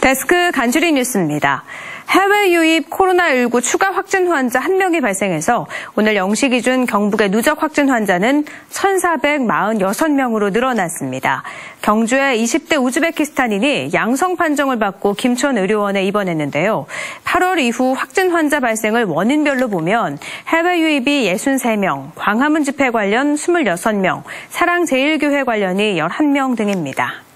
데스크 간추린 뉴스입니다. 해외 유입 코로나19 추가 확진 환자 1명이 발생해서 오늘 0시 기준 경북의 누적 확진 환자는 1,446명으로 늘어났습니다. 경주의 20대 우즈베키스탄인이 양성 판정을 받고 김천 의료원에 입원했는데요. 8월 이후 확진 환자 발생을 원인별로 보면 해외 유입이 63명, 광화문 집회 관련 26명, 사랑제일교회 관련이 11명 등입니다.